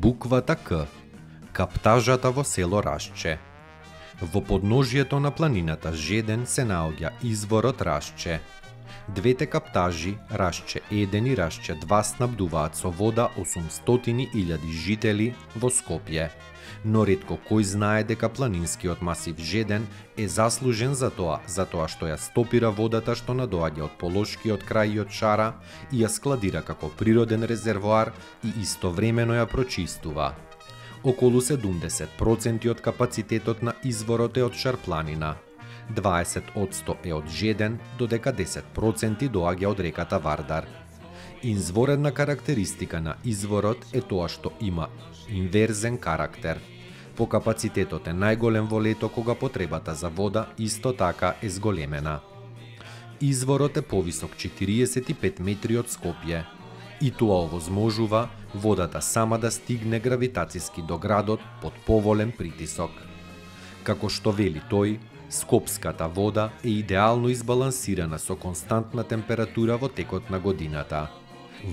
Буквата К. Каптажата во село Рашче. Во подножјето на планината Жеден се наоѓа изворот Рашче. Двете каптажи, Рашче 1 и Рашче 2 снабдуваат со вода 800.000 жители во Скопје. Но ретко кој знае дека планинскиот масив Жеден е заслужен за тоа, за тоа што ја стопира водата што надоаѓа од полошкиот крај од шара и ја складира како природен резервоар и истовремено ја прочистува. Околу 70% од капацитетот на изворот е од шарпланина, 20% е од Жеден, додека 10% доаѓа од реката Вардар. Инзворедна карактеристика на изворот е тоа што има инверзен карактер. По капацитетот е најголем во лето кога потребата за вода исто така е зголемена. Изворот е повисок 45 метри од Скопје и тоа овозможува водата сама да стигне гравитацијски до градот под поволен притисок. Како што вели тој, Скопската вода е идеално избалансирана со константна температура во текот на годината.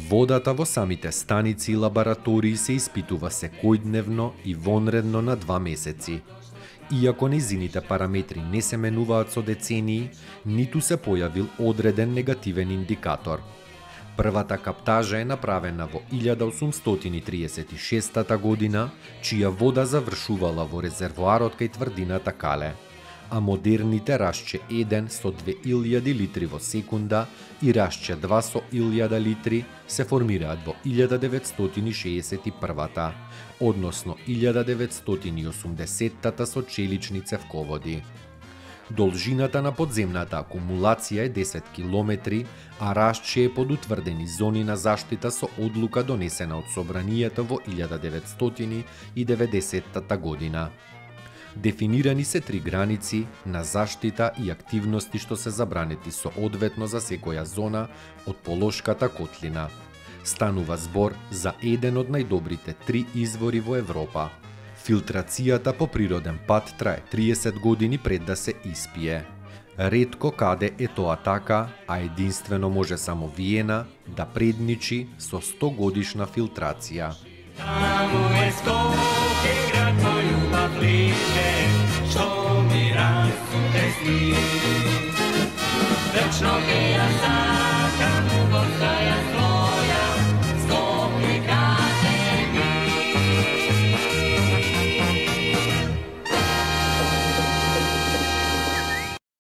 Водата во самите станици и лаборатории се испитува секојдневно и вонредно на два месеци. Иако незините параметри не се менуваат со децении, ниту се појавил одреден негативен индикатор. Првата каптажа е направена во 1836 година, чија вода завршувала во резервоарот кај тврдината Кале а модерните Рашче 1 со 2000 литри во секунда и Рашче 2 со 1000 литри се формираат во 1961-та, односно 1980-та со челични цевководи. Должината на подземната акумулација е 10 километри, а Рашче е под утврдени зони на заштита со одлука донесена од Собранијата во 1990 година. Дефинирани се три граници на заштита и активности што се забранети со одветно за секоја зона од полошката котлина. Станува збор за еден од најдобрите три извори во Европа. Филтрацијата по природен пат трае 30 години пред да се испие. Редко каде е тоа така, а единствено може само Виена да предничи со 100 годишна филтрација. Таму е ešte krát moju ma blíže.